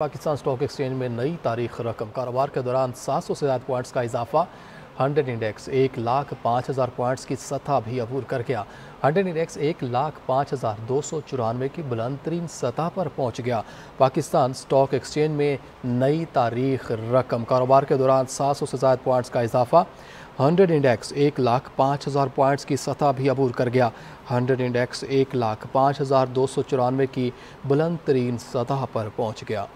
Pakistan stock exchange में नई तारीख रकम। कारोबार के दौरान 700 से ज़्यादा पॉइंट्स का इजाफा। हंड्रेड इंडेक्स एक लाख पाँच हज़ार पॉइंट्स की सतह भी अबूर कर गया। हंड्रेड इंडेक्स एक लाख पाँच हज़ार दो सौ चौरानवे की बुलंद तरीन सतह पर पहुँच गया। पाकिस्तान स्टॉक एक्सचेंज में नई तारीख रकम। कारोबार के दौरान सात सौ से ज़्यादा पॉइंट्स का इजाफा। हंड्रेड इंडेक्स एक लाख पाँच हज़ार पॉइंट्स की सतह भी अबूर कर गया। हंड्रेड इंडेक्स एक लाख पाँच हज़ार दो सौ चौरानवे की बुलंद तरीन सतह पर पहुँच गया।